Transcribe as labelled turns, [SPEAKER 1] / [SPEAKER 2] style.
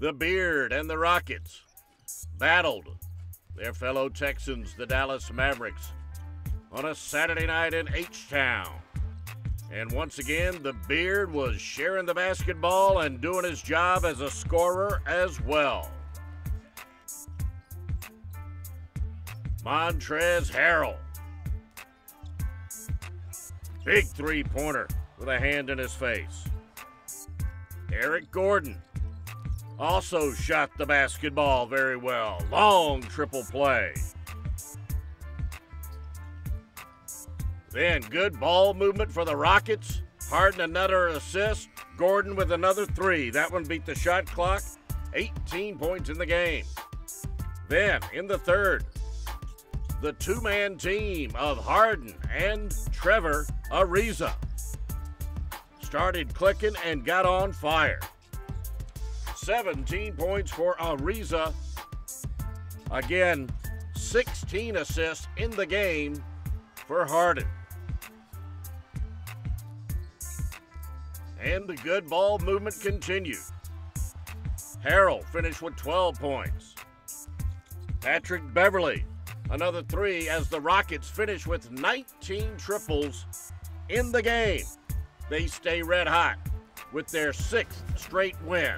[SPEAKER 1] The Beard and the Rockets battled their fellow Texans, the Dallas Mavericks, on a Saturday night in H Town. And once again, the Beard was sharing the basketball and doing his job as a scorer as well. Montrezl Harrell. Big three pointer with a hand in his face. Eric Gordon also shot the basketball very well. Long triple play. Then good ball movement for the Rockets. Harden another assist. Gordon with another three. That one beat the shot clock. 18 points in the game. Then in the third, the two man team of Harden and Trevor Ariza started clicking and got on fire. 17 points for Ariza. Again, 16 assists in the game for Harden. And the good ball movement continued. Harrell finished with 12 points. Patrick Beverley, another three as the Rockets finish with 19 triples in the game. They stay red hot with their sixth straight win.